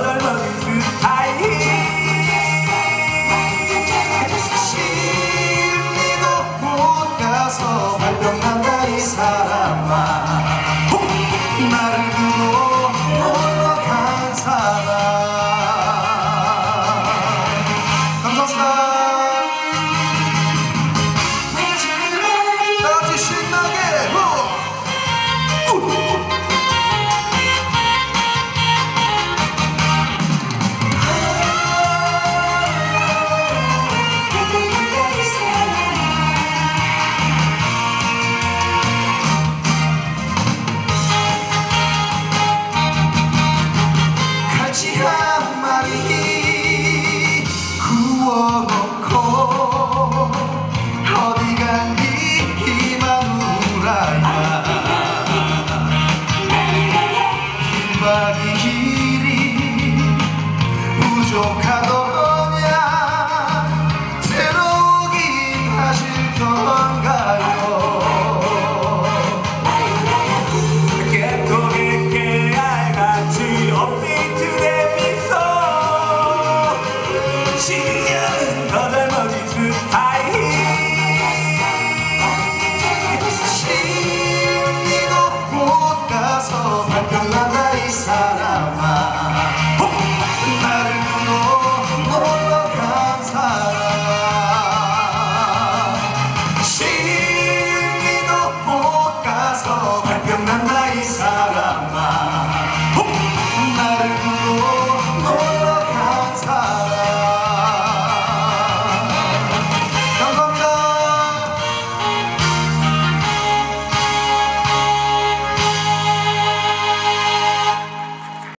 I love you. 길이 부족하던 ah,